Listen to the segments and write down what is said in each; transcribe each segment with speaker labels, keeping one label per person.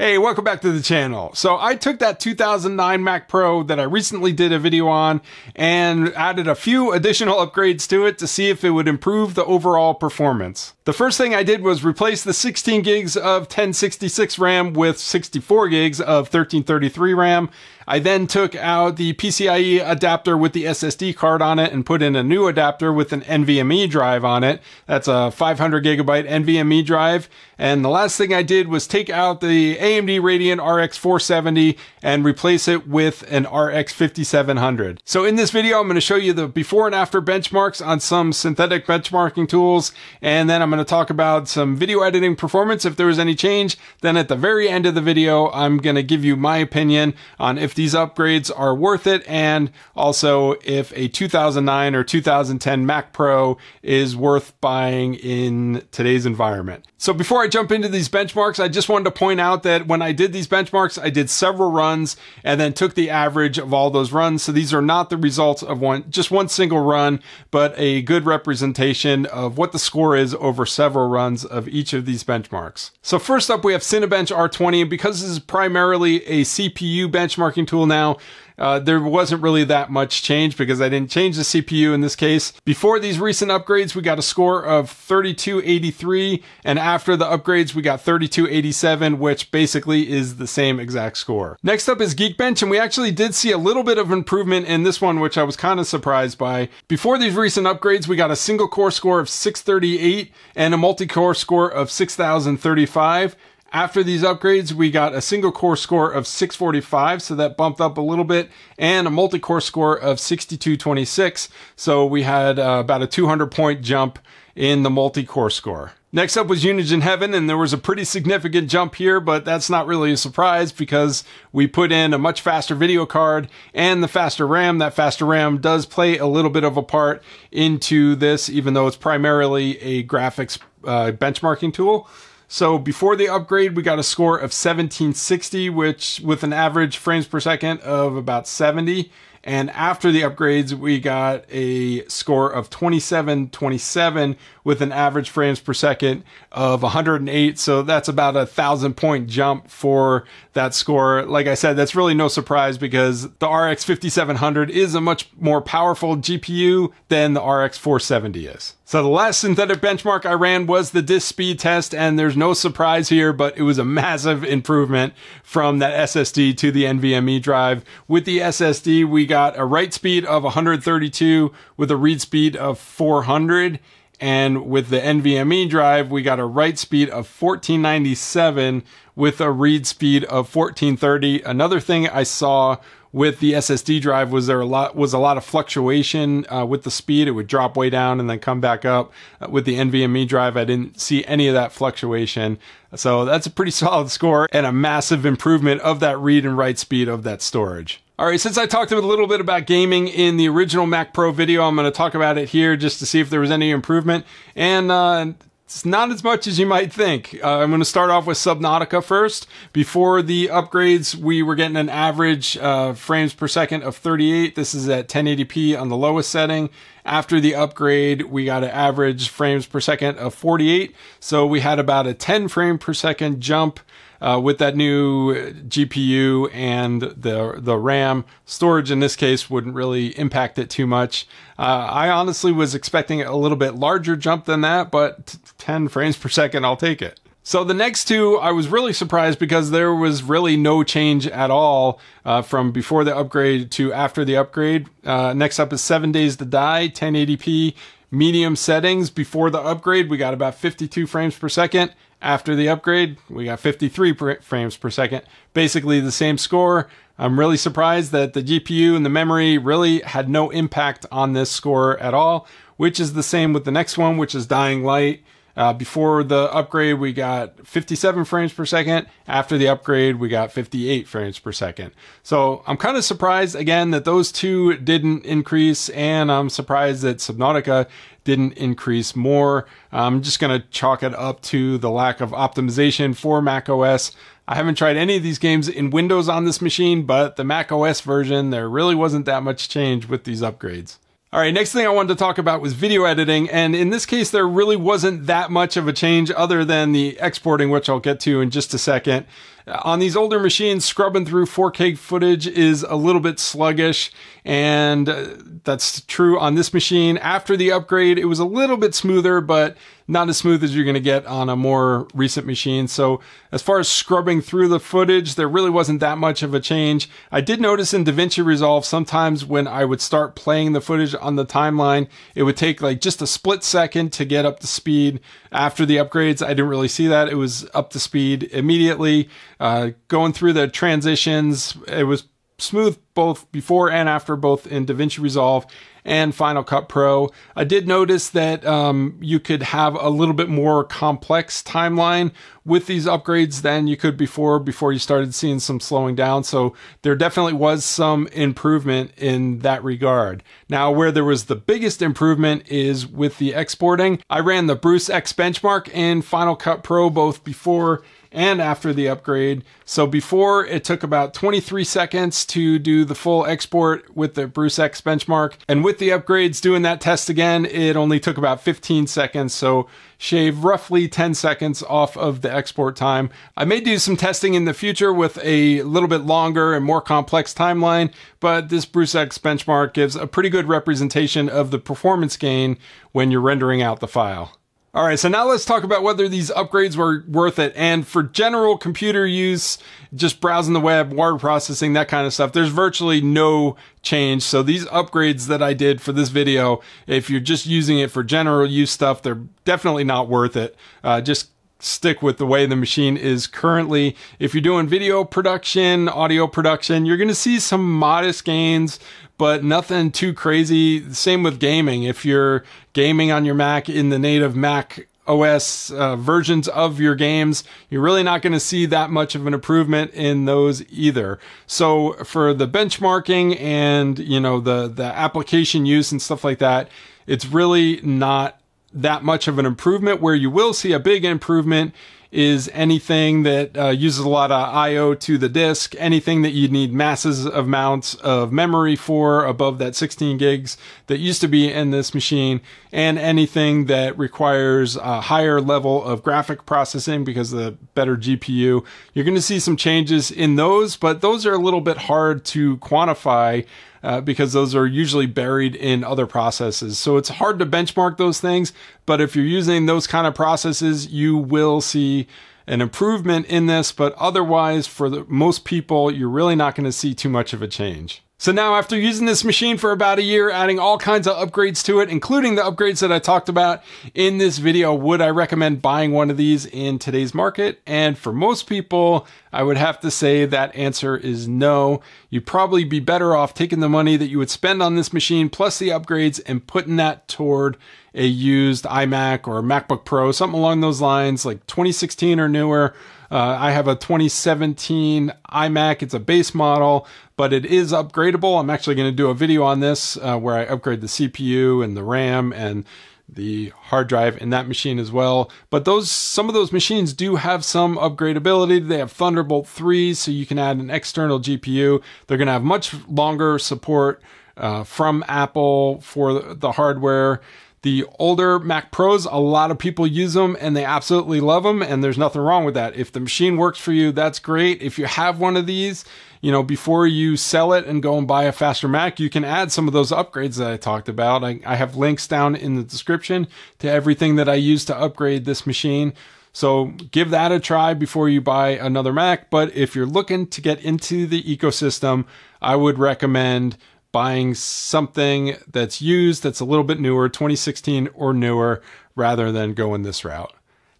Speaker 1: Hey, welcome back to the channel. So I took that 2009 Mac Pro that I recently did a video on and added a few additional upgrades to it to see if it would improve the overall performance. The first thing I did was replace the 16 gigs of 1066 RAM with 64 gigs of 1333 RAM. I then took out the PCIe adapter with the SSD card on it and put in a new adapter with an NVMe drive on it. That's a 500 gigabyte NVMe drive. And the last thing I did was take out the AMD Radeon RX 470 and replace it with an RX 5700. So in this video, I'm going to show you the before and after benchmarks on some synthetic benchmarking tools. And then I'm going to talk about some video editing performance if there was any change. Then at the very end of the video, I'm going to give you my opinion on if these upgrades are worth it and also if a 2009 or 2010 Mac Pro is worth buying in today's environment. So before I jump into these benchmarks, I just wanted to point out that when I did these benchmarks, I did several runs and then took the average of all those runs. So these are not the results of one, just one single run, but a good representation of what the score is over several runs of each of these benchmarks. So first up, we have Cinebench R20, and because this is primarily a CPU benchmarking tool now, uh, there wasn't really that much change because I didn't change the CPU in this case. Before these recent upgrades, we got a score of 3283, and after the upgrades, we got 3287, which basically is the same exact score. Next up is Geekbench, and we actually did see a little bit of improvement in this one, which I was kind of surprised by. Before these recent upgrades, we got a single core score of 638 and a multi-core score of 6035. After these upgrades, we got a single core score of 645, so that bumped up a little bit, and a multi core score of 6226. So we had uh, about a 200 point jump in the multi core score. Next up was Unigine Heaven, and there was a pretty significant jump here, but that's not really a surprise because we put in a much faster video card and the faster RAM. That faster RAM does play a little bit of a part into this, even though it's primarily a graphics uh, benchmarking tool. So before the upgrade, we got a score of 1760, which with an average frames per second of about 70. And after the upgrades, we got a score of 2727 with an average frames per second of 108. So that's about a thousand point jump for that score. Like I said, that's really no surprise because the RX 5700 is a much more powerful GPU than the RX 470 is. So the last synthetic benchmark I ran was the disk speed test, and there's no surprise here, but it was a massive improvement from that SSD to the NVMe drive. With the SSD, we got a write speed of 132 with a read speed of 400 and with the NVMe drive, we got a write speed of 1497 with a read speed of 1430. Another thing I saw with the SSD drive was there a lot was a lot of fluctuation uh, with the speed. It would drop way down and then come back up. Uh, with the NVMe drive, I didn't see any of that fluctuation. So that's a pretty solid score and a massive improvement of that read and write speed of that storage. All right, since I talked a little bit about gaming in the original Mac Pro video, I'm going to talk about it here just to see if there was any improvement. And uh, it's not as much as you might think. Uh, I'm going to start off with Subnautica first. Before the upgrades, we were getting an average uh, frames per second of 38. This is at 1080p on the lowest setting. After the upgrade, we got an average frames per second of 48. So we had about a 10 frame per second jump uh, with that new GPU and the the RAM storage in this case wouldn't really impact it too much. Uh, I honestly was expecting a little bit larger jump than that, but 10 frames per second, I'll take it. So the next two, I was really surprised because there was really no change at all uh, from before the upgrade to after the upgrade. Uh, next up is Seven Days to Die, 1080p medium settings. Before the upgrade, we got about 52 frames per second. After the upgrade, we got 53 frames per second. Basically the same score. I'm really surprised that the GPU and the memory really had no impact on this score at all, which is the same with the next one, which is Dying Light. Uh, before the upgrade, we got 57 frames per second. After the upgrade, we got 58 frames per second. So I'm kind of surprised again that those two didn't increase, and I'm surprised that Subnautica didn't increase more. I'm just going to chalk it up to the lack of optimization for Mac OS. I haven't tried any of these games in Windows on this machine, but the Mac OS version, there really wasn't that much change with these upgrades. All right, next thing I wanted to talk about was video editing. And in this case, there really wasn't that much of a change other than the exporting, which I'll get to in just a second. On these older machines, scrubbing through 4K footage is a little bit sluggish, and uh, that's true on this machine. After the upgrade, it was a little bit smoother, but not as smooth as you're going to get on a more recent machine. So as far as scrubbing through the footage, there really wasn't that much of a change. I did notice in DaVinci Resolve sometimes when I would start playing the footage on the timeline, it would take like just a split second to get up to speed. After the upgrades, I didn't really see that. It was up to speed immediately. Uh, going through the transitions, it was smooth both before and after, both in DaVinci Resolve and Final Cut Pro. I did notice that um, you could have a little bit more complex timeline with these upgrades than you could before, before you started seeing some slowing down. So there definitely was some improvement in that regard. Now, where there was the biggest improvement is with the exporting. I ran the Bruce X benchmark in Final Cut Pro both before and after the upgrade. So before it took about 23 seconds to do the full export with the Bruce X benchmark. And with the upgrades doing that test again, it only took about 15 seconds. So shave roughly 10 seconds off of the export time. I may do some testing in the future with a little bit longer and more complex timeline, but this Bruce X benchmark gives a pretty good representation of the performance gain when you're rendering out the file. All right, so now let's talk about whether these upgrades were worth it. And for general computer use, just browsing the web, word processing, that kind of stuff, there's virtually no change. So these upgrades that I did for this video, if you're just using it for general use stuff, they're definitely not worth it. Uh, just stick with the way the machine is currently. If you're doing video production, audio production, you're going to see some modest gains, but nothing too crazy. Same with gaming. If you're gaming on your Mac in the native Mac OS uh, versions of your games, you're really not going to see that much of an improvement in those either. So for the benchmarking and, you know, the, the application use and stuff like that, it's really not that much of an improvement. Where you will see a big improvement is anything that uh, uses a lot of I/O to the disk, anything that you need masses of amounts of memory for above that 16 gigs that used to be in this machine, and anything that requires a higher level of graphic processing because of the better GPU. You're going to see some changes in those, but those are a little bit hard to quantify uh, because those are usually buried in other processes. So it's hard to benchmark those things, but if you're using those kind of processes, you will see an improvement in this, but otherwise, for the, most people, you're really not going to see too much of a change. So now after using this machine for about a year, adding all kinds of upgrades to it, including the upgrades that I talked about in this video, would I recommend buying one of these in today's market? And for most people, I would have to say that answer is no. You'd probably be better off taking the money that you would spend on this machine plus the upgrades and putting that toward a used iMac or MacBook Pro, something along those lines, like 2016 or newer. Uh, I have a 2017 iMac. It's a base model, but it is upgradable. I'm actually going to do a video on this uh, where I upgrade the CPU and the RAM and the hard drive in that machine as well. But those some of those machines do have some upgradability. They have Thunderbolt 3, so you can add an external GPU. They're going to have much longer support uh, from Apple for the hardware. The older Mac Pros, a lot of people use them and they absolutely love them, and there's nothing wrong with that. If the machine works for you, that's great. If you have one of these, you know, before you sell it and go and buy a faster Mac, you can add some of those upgrades that I talked about. I, I have links down in the description to everything that I use to upgrade this machine. So give that a try before you buy another Mac. But if you're looking to get into the ecosystem, I would recommend buying something that's used that's a little bit newer, 2016 or newer, rather than going this route.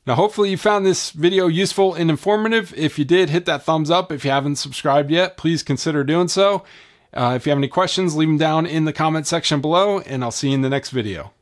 Speaker 1: Now, hopefully you found this video useful and informative. If you did, hit that thumbs up. If you haven't subscribed yet, please consider doing so. Uh, if you have any questions, leave them down in the comment section below, and I'll see you in the next video.